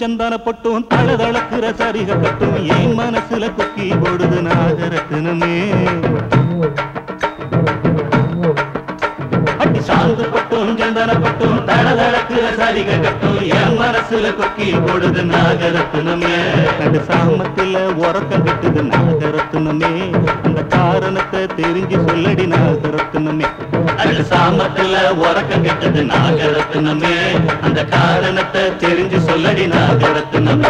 சந்தன பொட்டும் தளதளக்குற சரிக கட்டும் ஏன் மனசுல குக்கி போடுது நாகரத்தினமே அட்டி சாந்து பட்டும் சந்தன பட்டும் தளதளக்குற சரிக கட்டும் என் மனசுல குக்கி போடுது நாகரத்தினமே கண்டு சாமத்துல உறக்கம் கட்டுது நாகரத்தினமே அந்த காரணத்தை தெரிஞ்சு சொல்லடி நாகரத்தினமே அது சாமத்துல உறக்கம் கெட்டது நம்ம அந்த காரணத்தை தெரிஞ்சு சொல்லடி நம்ம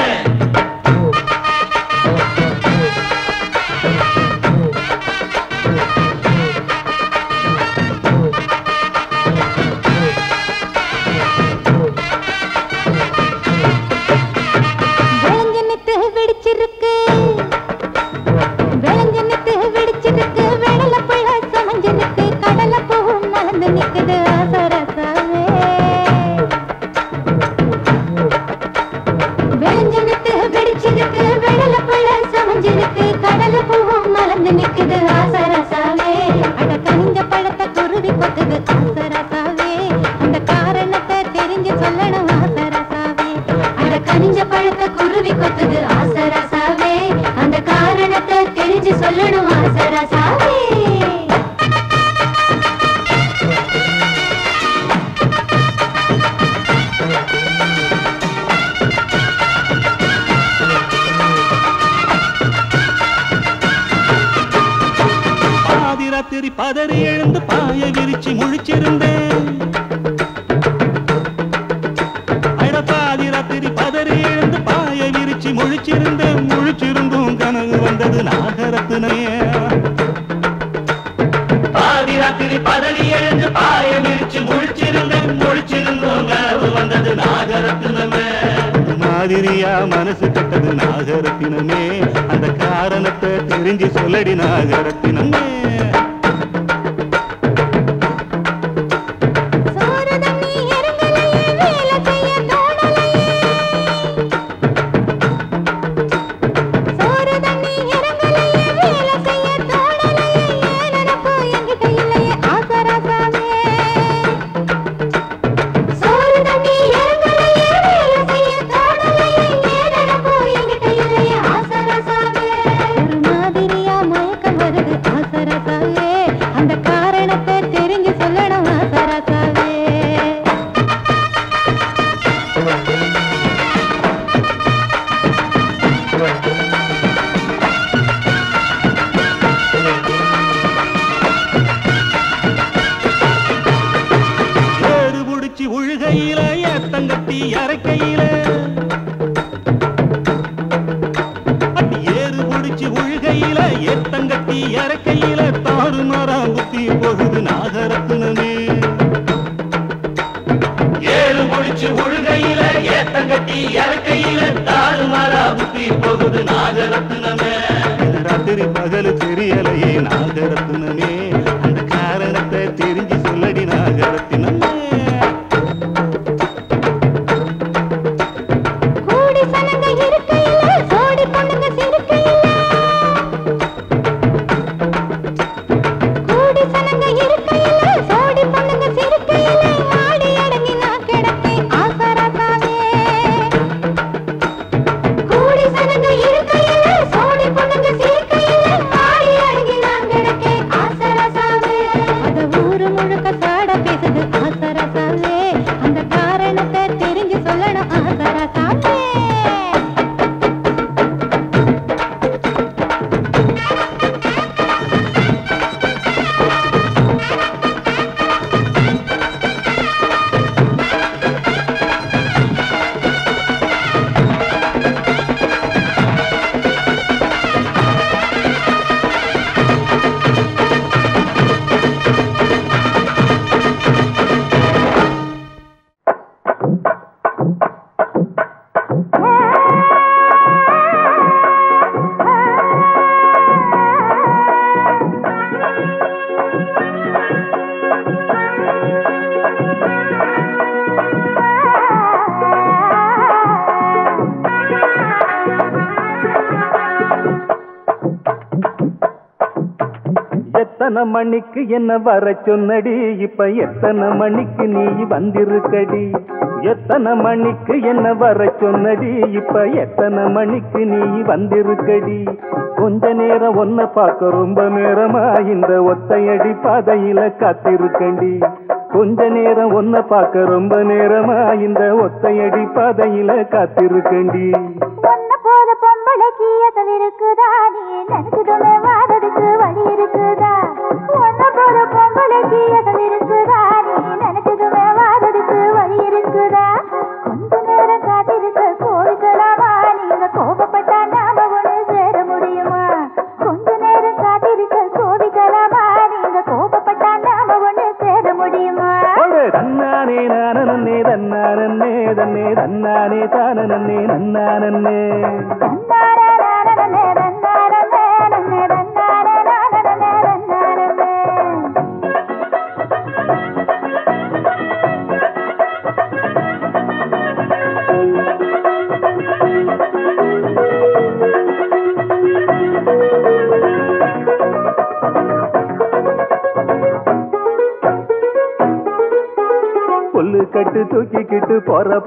அறிஞ்சி சொல்லடி நாகரத்து எத்தனை மணிக்கு என்ன வர சொன்னடி? இப்ப எத்தனை மணிக்கு நீ வந்திருக்கடி? எத்தனை மணிக்கு என்ன வர சொன்னடி? இப்ப எத்தனை மணிக்கு நீ வந்திருக்கடி? கொஞ்ச நேரம் ஒன்ன பார்க்க ரொம்ப நேரமா? இந்த ஒத்தையடி பாதையில காத்திருக்கண்டி. கொஞ்ச நேரம் ஒன்ன பார்க்க ரொம்ப நேரமா? இந்த ஒத்தையடி பாதையில காத்திருக்கண்டி.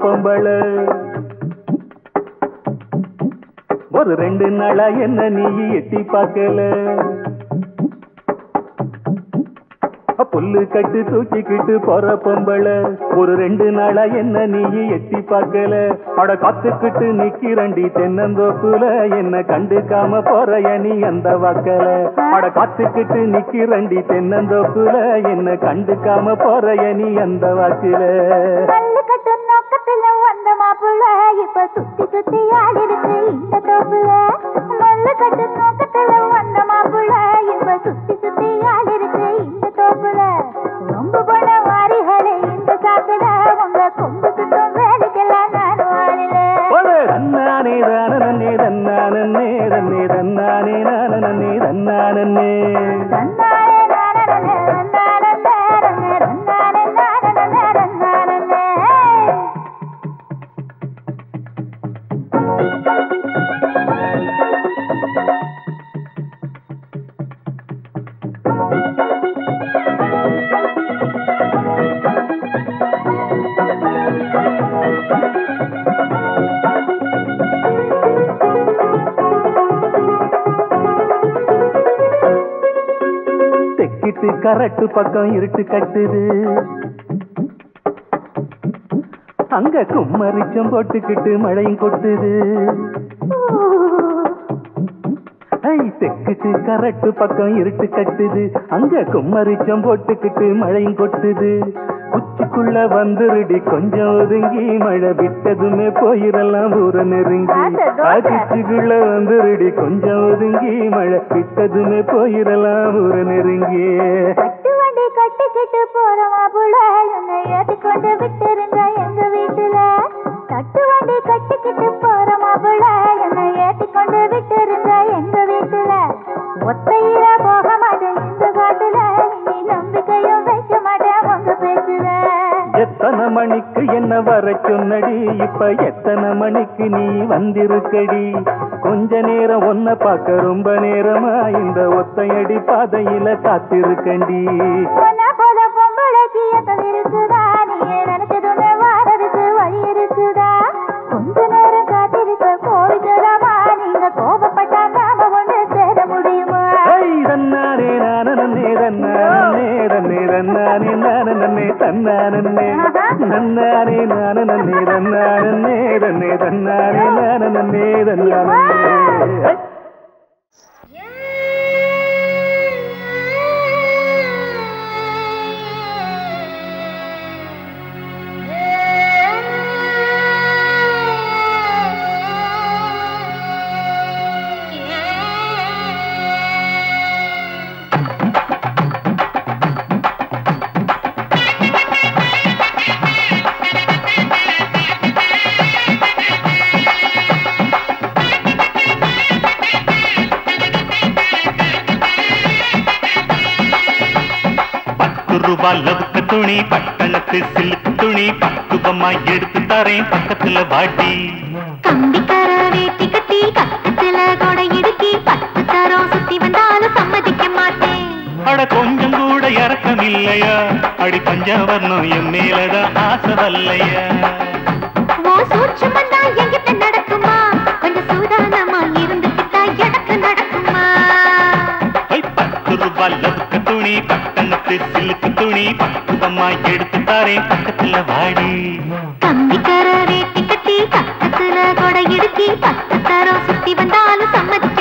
பொம்பளை. ஒரு ரெண்டு நாளா என்ன நீ எட்டி பார்க்கல? புல்லு கட்டு தூக்கிக்கிட்டு போற பொம்பள. ஒரு ரெண்டு நாளா என்ன நீ எட்டி பார்க்கல? அட காத்துக்கிட்டு நிக்கிறண்டி தென்னந்தோப்புல. என்ன கண்டுக்காம போறைய நீ அந்த வாக்கல? அட காத்துக்கிட்டு நிக்கிறண்டி தென்னந்தோப்புல. என்ன கண்டுக்காம போறைய நீ அந்த வாக்கில? பக்கம் இருட்டு கட்டுது. அங்க கும்மரிச்சம் போட்டுக்கிட்டு மழையும் கொட்டுது. தெக்கிட்டு கரட்டு பக்கம் இருட்டு கட்டுது. அங்க கும்மரிச்சம் போட்டுக்கிட்டு மழையும் கொட்டுது. உச்சிக்குள்ள வந்துருடி கொஞ்சம் ஒதுங்கி மழை விட்டதுமே போயிரலாம் ஊர நெருங்கி. உச்சிக்குள்ள வந்துருடி கொஞ்சம் ஒதுங்கி மழை விட்டதுமே போயிரலாம் ஊர நெருங்கி. விட்டு விட்டுருங்க எங்க வீட்டுல? ஒத்தையில போக மாட்டேன் இந்த காட்டுல நீ நம்பிக்கையும் வைக்க மாட்டேன் உங்க பேசுல எத்தனை மணிக்கு என்ன வர சொன்னடி? இப்ப எத்தனை மணிக்கு நீ வந்திருக்கடி? கொஞ்ச நேரம் ஒன்ன பார்க்க ரொம்ப நேரமா? இந்த ஒத்தையடி பாதையில காத்திருக்கண்டி. நானே தரேன் பக்கத்துல வாட்டி. கம்பிக்கர வேட்டி கட்டி கக்கத்துல கொடை இடுக்கி பத்து தரம் சுத்தி வந்தாலும் சம்மதிக்க மாட்டேன். அட கொஞ்சம் கூட இறக்கம் இல்லையா? அடி பஞ்சாவர்ணம் என் மேலதான் ஆசை வல்லையா ஓ நடக்குமா? கொஞ்சம் சூதானமா இருந்துக்கிட்டா எனக்கு நடக்குமா? பத்து ரூபாய் துணி பட்டணத்து சில்லுக்கு துணி பக்குவமா எடுத்து தாரேன் பக்கத்துல வாடி. கம்பிக்கர வேட்டி கட்டி பக்கத்துல கொடை இடுக்கி பத்து தரம் சுத்தி வந்தாலும் சம்மதி.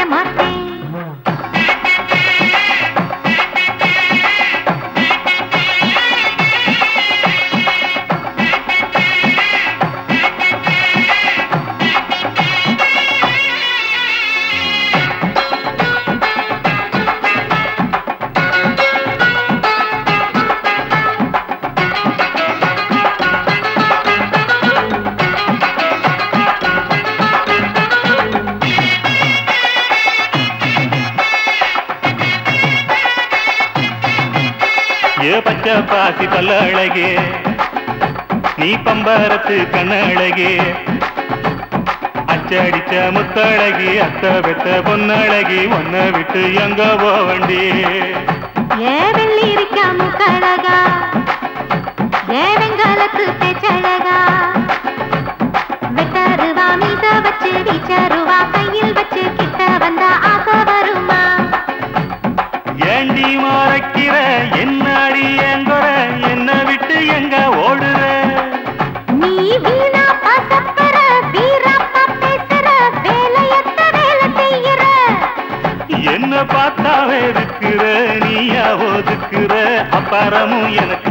பாசி பல்ல அழகே நீ பம்பரத்து கண்ண அழகே அச்சடிச்ச முத்தழகி அத்த பெத்த பொன்னழகி ஒன்ன விட்டு எங்க போவண்டி அப்பாரமும் எனக்கு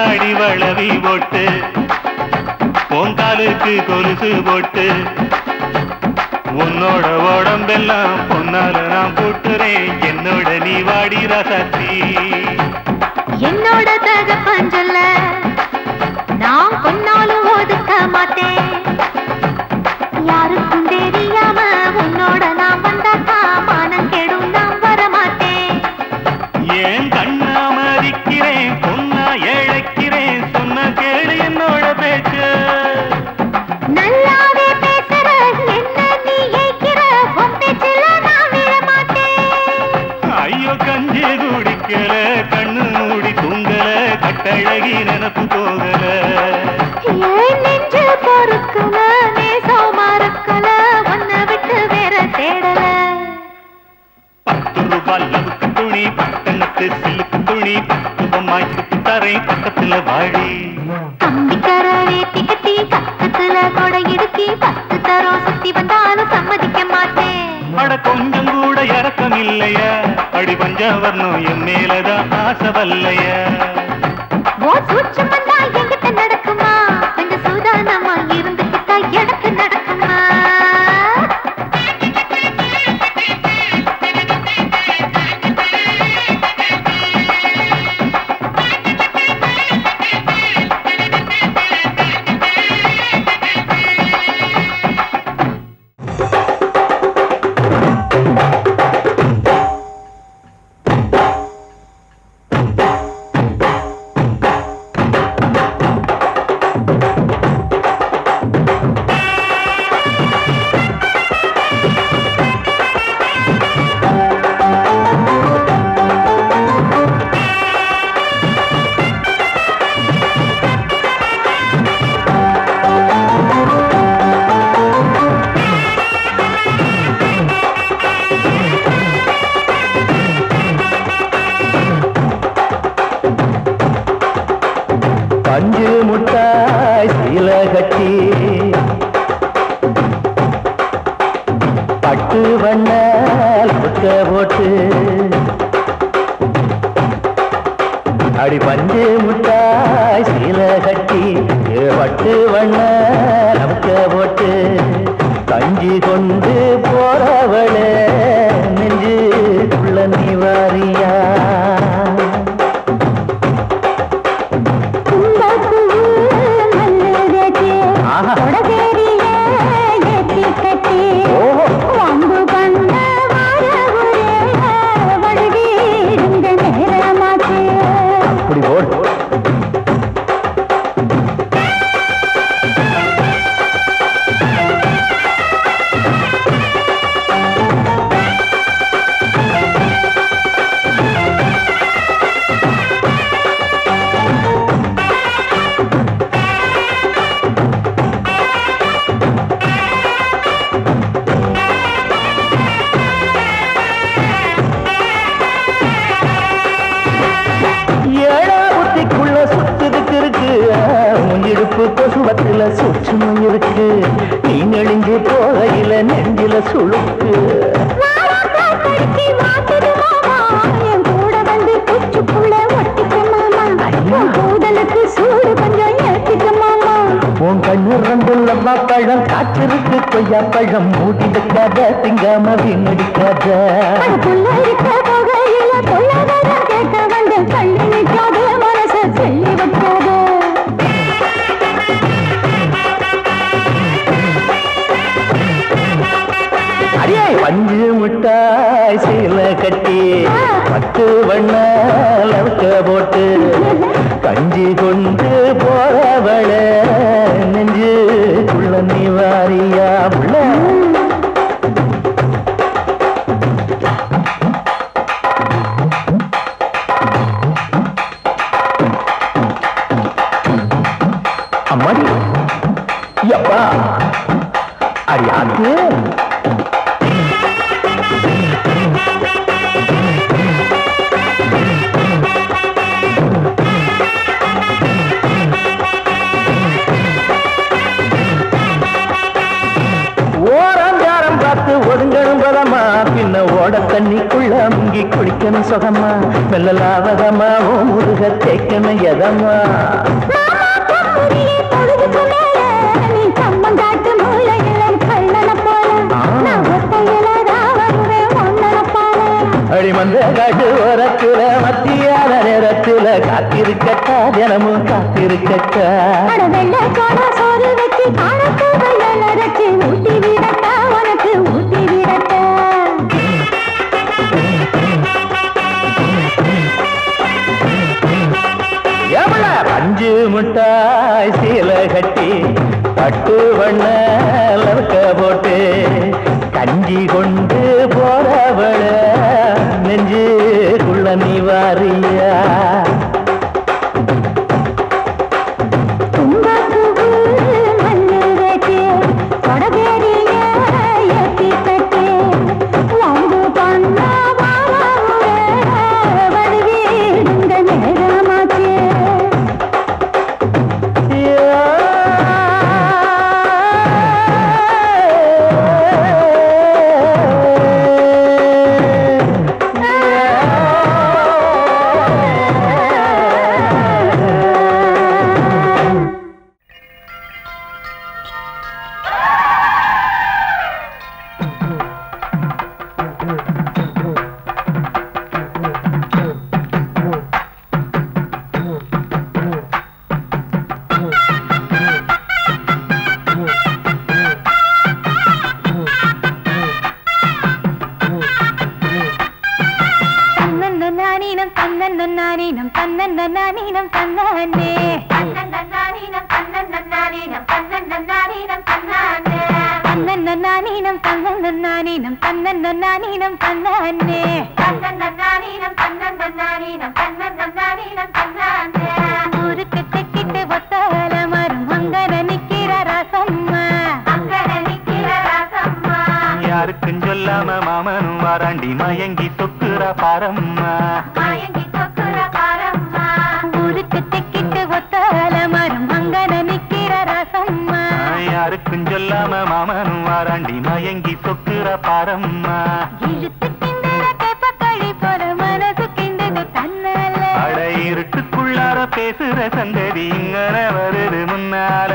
கண்ணாடி வளவி போட்டு பொங்காலுக்கு கொலுசு போட்டு உன்னோட உடம்பெல்லாம் பொன்னால நான் போட்டுறேன். என்னோட நீ வாடி ரசாத்தி என்னோட தகப்பன் சொல்ல நான் கொன்னாலும் ஒதுக்க மாட்டேன். யாருக்கும் தெரியாம உன்னோட நான் வந்தாக்கா மானம் கெடும் நான் வர மாட்டேன் ஏன் கட்டழகி நினப்பு போகல. ஏன் நெஞ்சு பொறுக்கல நேசம் மறக்கல உன்னை விட்டு வேற தேடல? பத்து ரூபாய் லவுக்கு துணி பட்டணத்து சிலுக்கு துணி பக்குவமாய் சுத்தி தரேன் பக்கத்துல வாடி கம்பிக்கர வேட்டி கட்டி கக்கத்துல கொடை இடுக்கி பத்து தரம் சுத்தி வந்தாலும் சம்மதிக்க மாட்டேன். அட கொஞ்சம் கூட இறக்கம் இல்லையா அடி பஞ்சாவர்ணம் என் மேலதான் ஆசை வல்லையா. ஓ சூட்சமந்தா பாரம்மா. ஊருக்கு தெக்கிட்டு ஒத்தால மரம் அங்கன நிக்கிற ராசம்மா. யாருக்கும் சொல்லாம மாமனும் வாராண்டி மயங்கி சொக்குற பாரம்மா. இழுத்து கிண்டல கேப்பக்களி போல மனசு கிண்டது தன்னால. அட இருட்டுக்குள்ளார பேசுற சந்ததி இங்கன வருது முன்னால.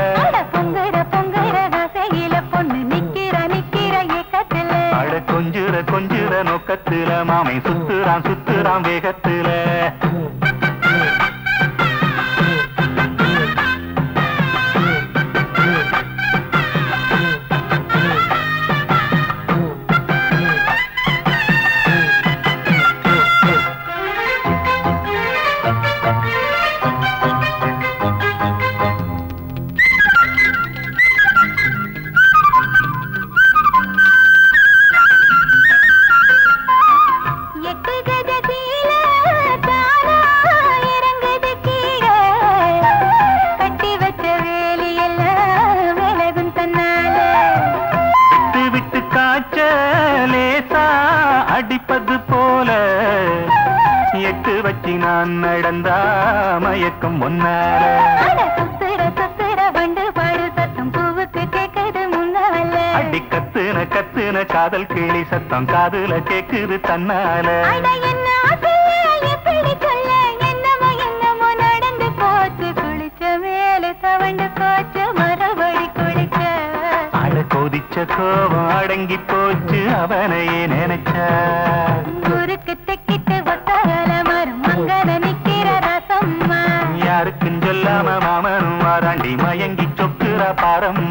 கொஞ்சுற கொஞ்சுற நோக்கத்துல மாமை சுத்துறான் சுத்துறான் வேகத்துல. காதல் கிளி சத்தம் காதுல கேக்குது தன்னால. கொதிச்ச கோபம் அடங்கி போச்சு. அவனையே நினைச்சா. ஊருக்கு தெக்கிட்டு ஒத்தகல மரம் அங்கத நிக்கிற ரசம்மா. யாருக்கும் சொல்லாம மாமனும் வாராண்டி மயங்கி சொக்குற பாரம்மா.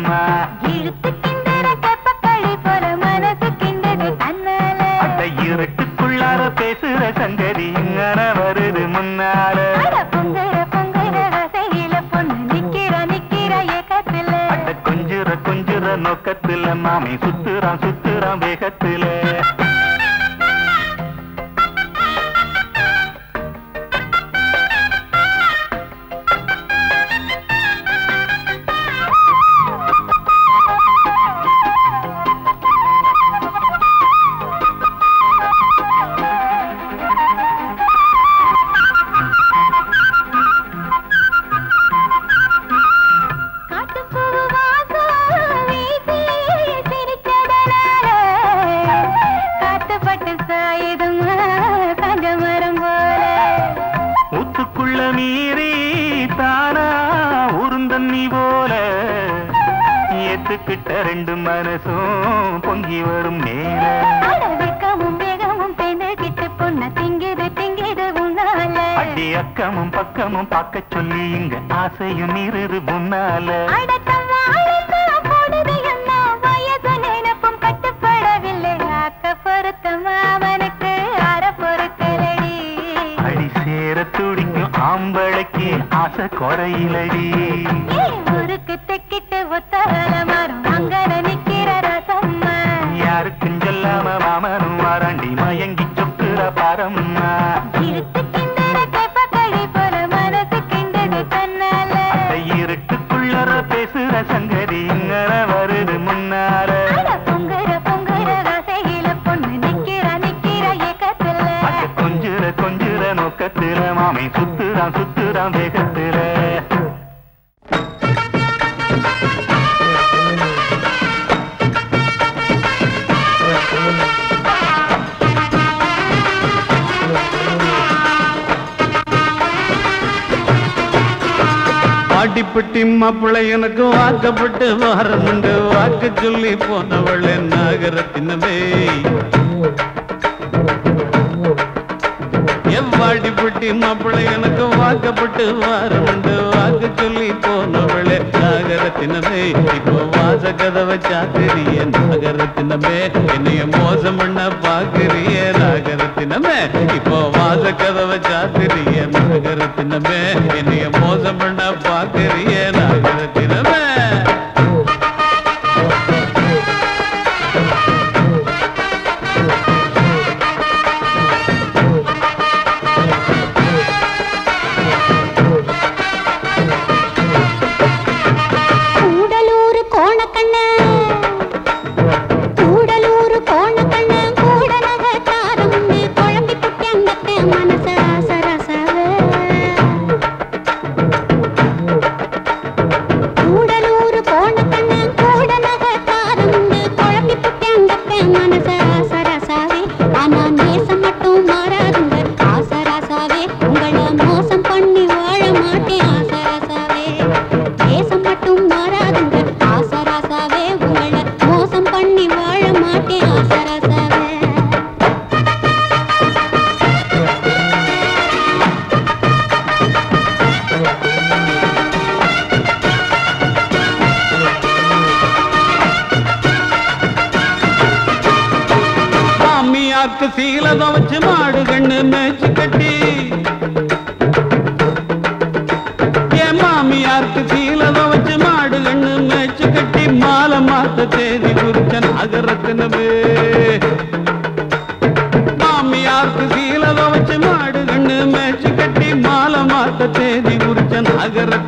சுத்துறான் சுத்துறான் வேக ரெண்டு மனசும் பொங்கி வரும் மேல. வெக்கமும் வேகமும் பெண்ணுகிட்டு பொண்ண திங்கிது திங்கிது உன்னால. அடி அக்கமும் பக்கமும் பார்க்க சொல்லி இங்க ஆசையும் இருது முன்னால ஆம்பளைக்கு ஆசை குறையிலடி. ஊருக்கு தெக்கிட்டு ஒத்தகல மரம் சுத்துறான் சுத்துறான் வேகத்துல. பாட்டிப்பட்டி மாப்பிள்ளை எனக்கு வாக்கப்பட்டு வாரமுண்டு வாக்கு சொல்லி போனவள் நாகரத்தினமே. எவ்வாடிப்பட்டி மாப்பிள்ளை எனக்கு வாக்கப்பட்டு வாரமுண்டு வாக்கு சொல்லி போனவளே. நாகரத்தினமே இப்போ வாச கதவை சாத்திரிய. நாகரத்தினமே என்னைய மோசம் பண்ண பாக்குறிய நாகரத்தினமே இப்போ வாச கதவை சாத்திரிய. நாகரத்தினமே என்னைய மோசம் பண்ண பாக்குறிய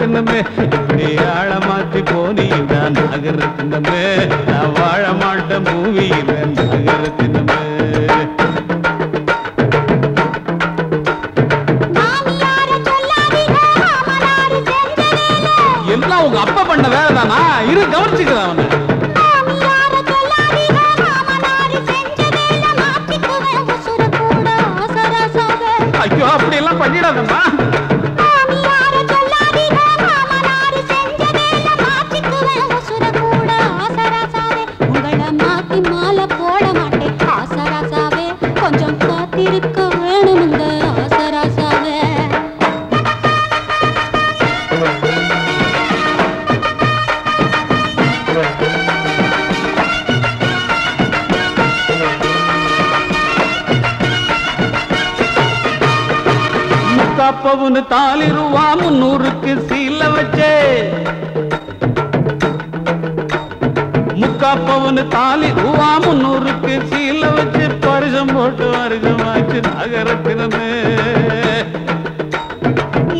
நகரத்தினமே இப்படி ஆழ மாத்தி போனீங்க நகரத்தினமே நான்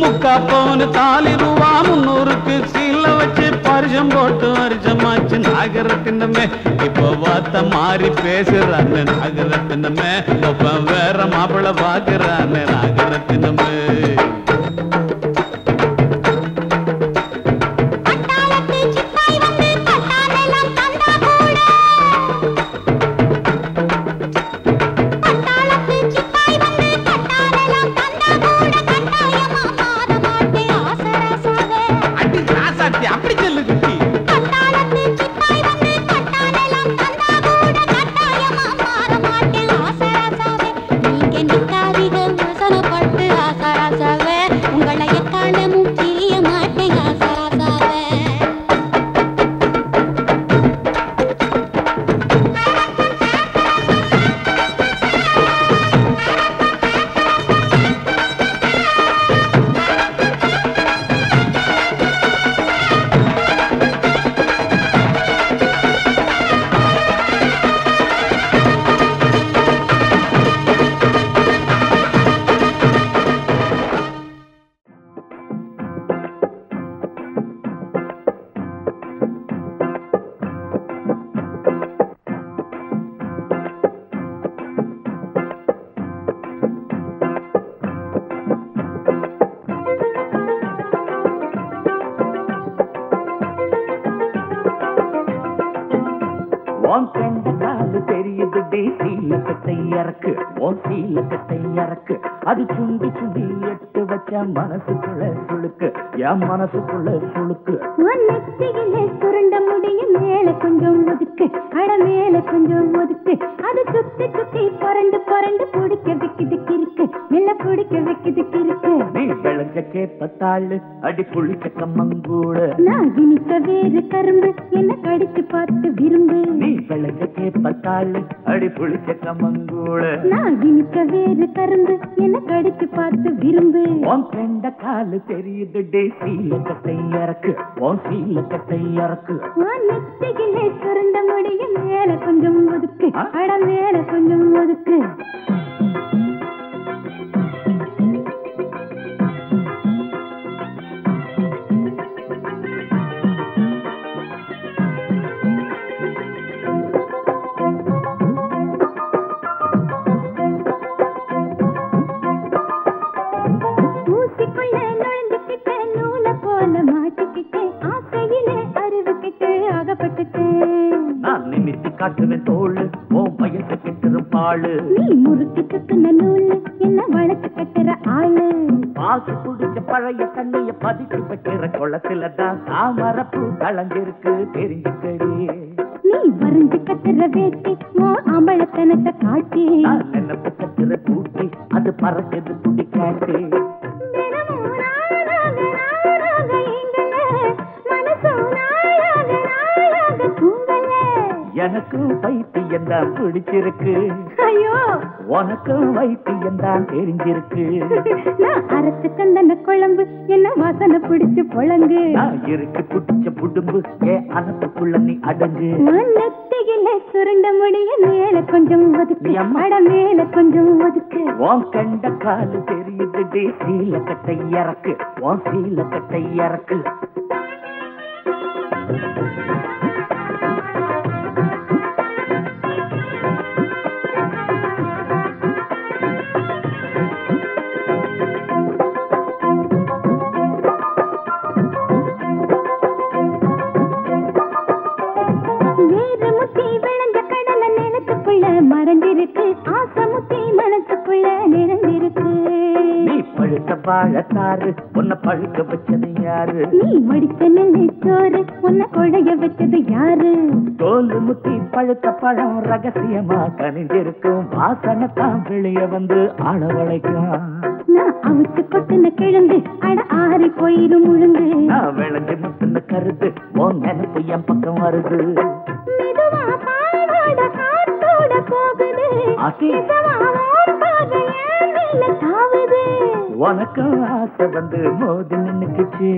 முக்கா பவுன் தாலி ரூபா முன்னூறுக்கு சீல வச்சு பரிசம் போட்டு வருஷமாச்சு நாகரத்தினமே. இப்போ பார்த்த மாறி பேசுறான்னு நாகரத்தினமே. இப்ப வேற மாப்பிள்ள பாக்குறான்னு நாகரத்தினமே. தெரியுது டே இறக்கு உன் சீலக்கட்டை இறக்கு. அது சுண்டி சுண்டி எட்டு வச்ச மனசுக்குள்ள சுழுக்கு என் மனசுக்குள்ள சுழுக்கு. சுரண்ட முடிய மேல கொஞ்சம் ஒதுக்கு அட மேல கொஞ்சம் ஒதுக்கு. அது சுத்தி சுத்தி புரண்டு புரண்டு பிடிக்க வைக்குது கிறுக்கு மெல்ல பிடிக்க வைக்குது கிறுக்கு. விளைஞ்ச கேப்பத்தாளு அடி புளிச்ச கம்மங்கூட நான் இனிக்க வேறு கரும்பு என்ன கடிச்சு பார்த்து விரும்பு. நீ விளைஞ்ச கேப்பத்தாளு அடி புளிச்ச கம்மங்கூட நான் இனிக்க வேறு கரும்பு என்ன கடிச்சு பார்த்து விரும்பு. உன் கண்ட காலு தெரியுது டே சீலக்கட்டை இறக்கு. உன் சீலக்கட்டை இறக்கு. நெத்தியிலே சுருண்ட முடிய மேல கொஞ்சம் ஒதுக்கு? அட மேல கொஞ்சம் ஒதுக்கு. காட்டுவேன் தோளு. உன் வயசு கெட்டிருப்பாளு நீ முறுக்கு சுத்துன நூலு என்ன வளர்த்து கட்டுற ஆளு? பாசு குடிச்ச பழைய தண்ணிய பதிச்சு வைக்கிற குளத்துல தான் தாமரப்பூ கலந்திருக்கு தெரிஞ்சுக்கடி. நீ வரைஞ்சு கட்டுற வேட்டி ஓ அம்பளத்தனத்தை காட்டி. நான் நினைப்பு கட்டுற பூட்டி அது பறக்குது துடி காட்டி எனக்கு பைத்திய வைத்தியம் தான் பிடிச்சிருக்கு. ஐயோ. உனக்கும் வைத்தியம் தான் தெரிஞ்சிருக்கு. நான் அரைச்சு தந்தன குழம்பு என்ன வாசனை பிடிச்சு பொழங்கு? நான் இருக்கு பிடிச்ச புடும்பு ஏன் அனத்துக்குள்ள நீ அடங்கு. நெத்தியில சுருண்ட முடிய மேல கொஞ்சம் ஒதுக்கு. அட மேல கொஞ்சம் ஒதுக்கு. உன் கண்ட காலு தெரியுது சீல கட்டை இறக்கு. உன் சீல கட்டை இறக்கு. வேறு நிறைஞ்சிருக்கு நீ பழுத்த வாழத்தாரு உன்னை பழுக்க வச்சது யாரு? நீ மடிச்ச நெல்லி சோறு உன்னை குழைய வச்சது யாரு? தோல் முத்தி பழுத்த பழம் ரகசியமா கனிஞ்சிருக்கும் வாசனை தான் வெளிய வந்து ஆள வளைக்கும். நான் கொட்டுன கிழங்கு அட ஆறி போயிரும் முழுங்கு நான் விளைஞ்சு முத்துன கருது உன் நினைப்பு என் பக்கம் வருது. மெதுவா பாவாட காத்தோட போகுது. அடி. நிஜமா உன் பார்வை என் மேல தாவுது உனக்கும் ஆசை வந்து மோதி நின்னுக்குச்சு.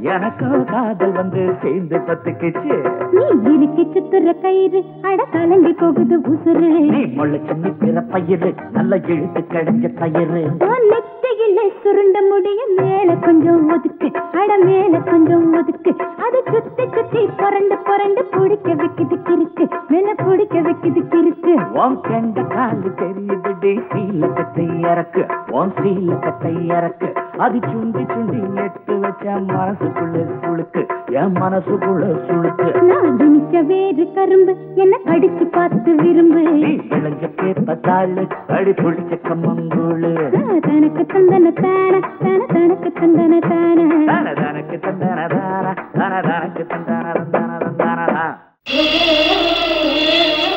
எனக்கும் காதல் வந்து சேர்ந்து பத்துக்குச்சு. நீ இறுக்கி சுத்துற கயிறு அட கலங்கி போகுது உசுறு. நீ முளைச்சு நிற்கிற பயிறு நல்ல இழுத்து கிடைஞ்ச தயிறு. நெத்தியில சுருண்ட முடிய மேல கொஞ்சம் ஒதுக்கு அட மேல கொஞ்சம் ஒதுக்கு. அது சுத்தி சுத்தி புரண்டு புரண்டு பிடிக்க வைக்குது கிறுக்கு மேல பிடிக்க வைக்குது கிறுக்கு. உன் கண்ட காலு தெரியுது டே சீல கட்டை இறக்கு. உன் சீல கட்டை இறக்கு. அது சுண்டி சுண்டி எட்டு வச்ச மனசுக்குள்ள சுளுக்கு என் மனசுக்குள்ள சுளுக்கு நான் இனிச்ச வேறு கரும்பு என்ன கடிச்சு பார்த்து விரும்பு. நீ விளைஞ்ச கேப்ப தாளு அடி பிடிச்ச கம்மங்கூழு. தனக்கு தந்தன தான தான தனக்கு தந்தன தான. தான தனக்கு தந்தான தான தான தனக்கு தந்தான தந்தான தந்தான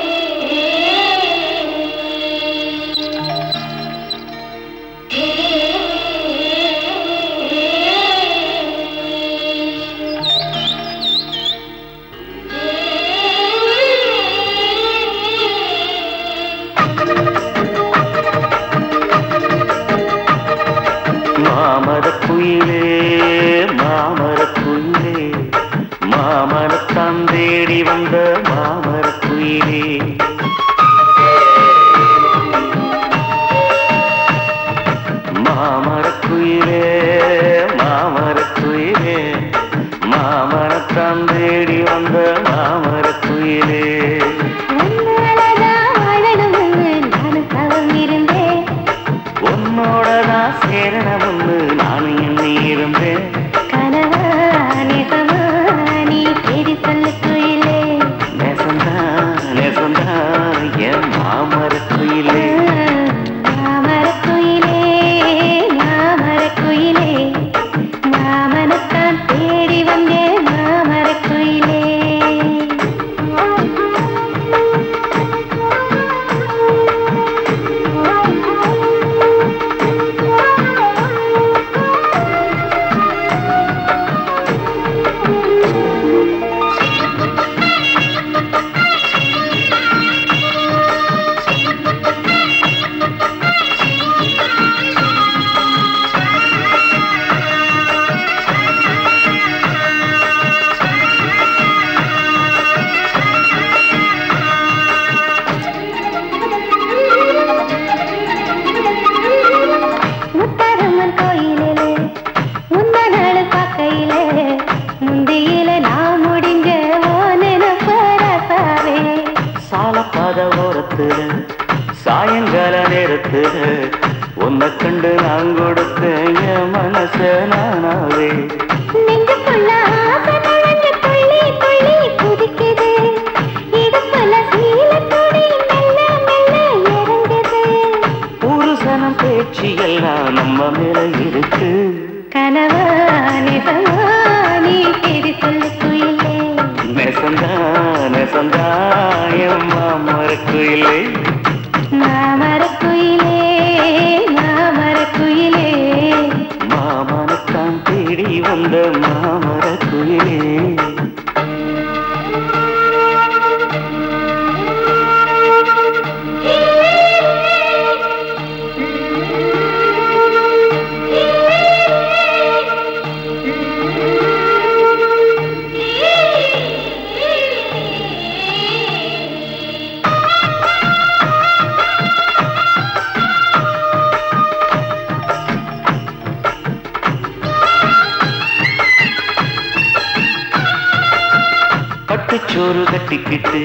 கட்டிக்கிட்டு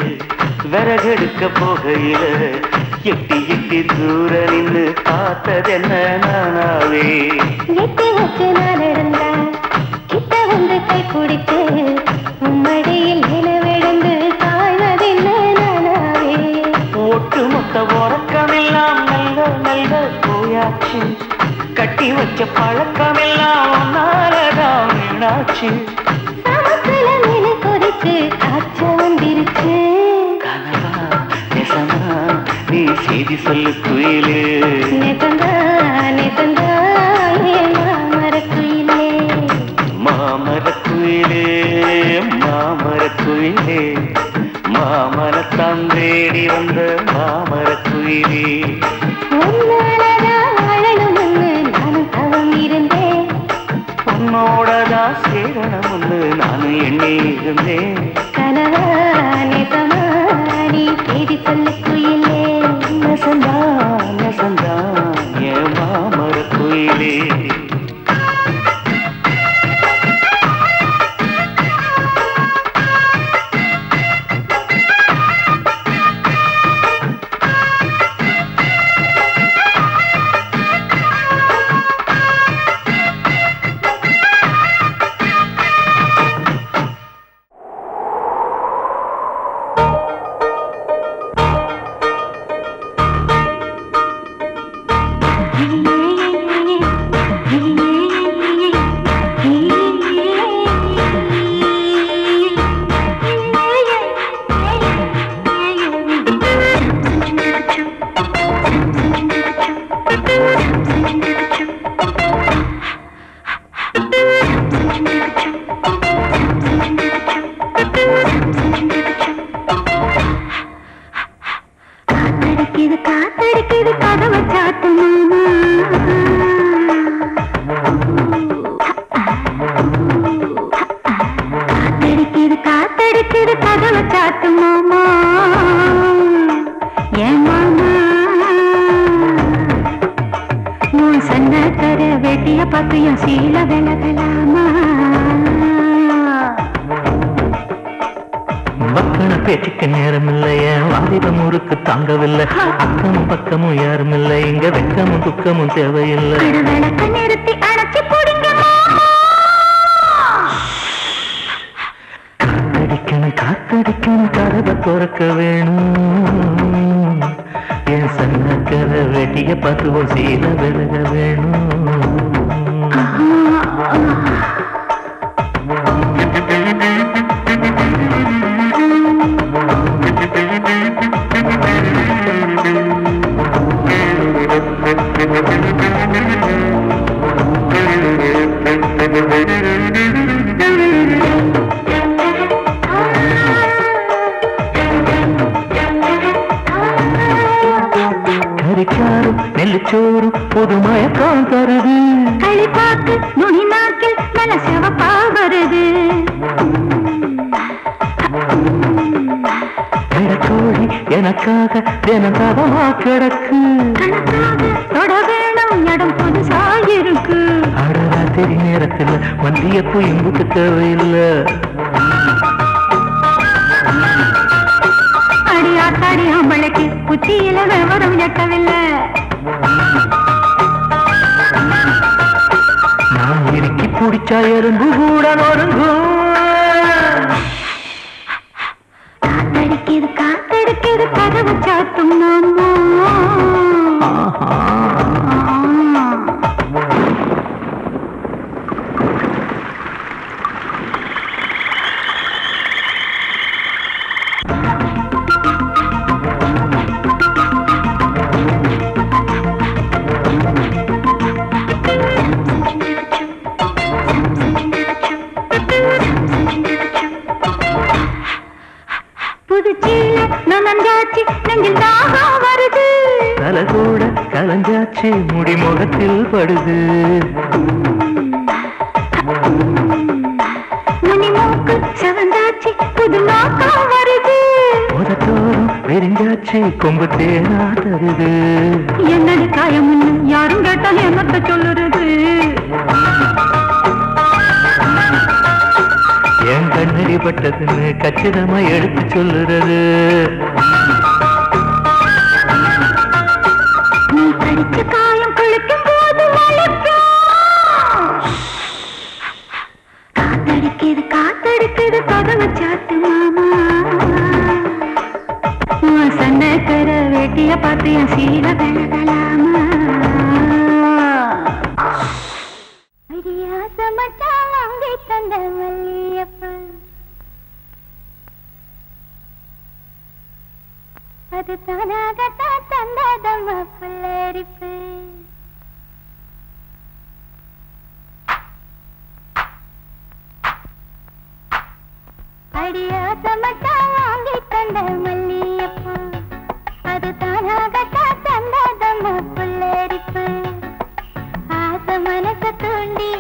விறகெடுக்க போகையில எட்டி எட்டி தூர நின்று பார்த்ததென்ன நானாவே? எட்டி வச்சு நான் இருந்தா கிட்ட வந்து கை பிடித்து உம்மடியில் நிலவிழுந்து தாழ்வதில்ல நானாவே? ஒட்டுமொத்த உறக்கமெல்லாம் நல்ல நல்ல போயாச்சு. கட்டி வச்ச பழக்கமெல்லாம் ஒன்னாலதான் வீணாச்சு. சமத்துல மீன் குறிச்சு காய்ச்ச வந்துருச்சு கனவா நெசமா நீ செய்தி சொல்லு குயிலு. நிசந்தா நிசந்தா ஏன் மாமரக்குயிலே மாமர குயிலே. மாமர குயிலே மாமரத்தான் தேடி வந்த மாமர குயிலே. உன்னோடதான் சேரணும்னு நானும் எண்ணி இருந்தேன் கனவா நிசமா நீ செய்தி சொல்லு காத்தடிக்கணும் காத்தடிக்கணும் கதவை திறக்க வேணும். என் சன்ன கதை வெட்டிய பத்துவம் சீல விலக வேணும். எனக்காக தினந்தவமா கிடக்கு பூச்சி முடிமுகத்தில் படுது. வெறிஞ்சாச்சி கொம்பு தேனா தருது. என்னடி காயம் யாரும் கேட்டால் என்னத்த சொல்லுறது? என் கண்ணடி கச்சிதமா எடுத்து சொல்லுறது. அடியா சமட்டா வாங்கி தந்த மல்லியப்பா. அது தானாக தந்ததம்மா புல்லரிப்பு. ஆச மனச தூண்டி